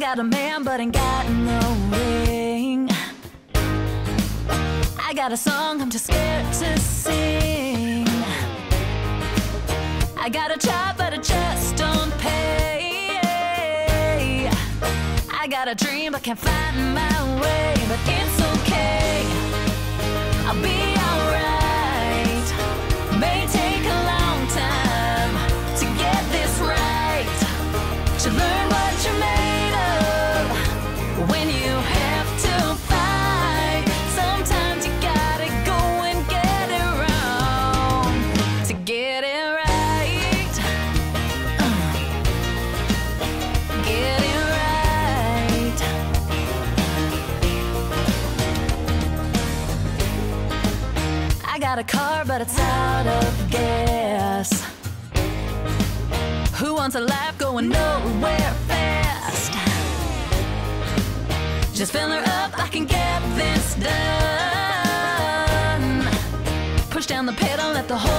but ain't got no ring. I got a song I'm just scared to sing. I got a job, but it just don't pay. I got a dream, but can't find my way. But it's got a car, but it's out of gas. Who wants a life going nowhere Just fill her up, I can get this done. Push down the pedal, let the horses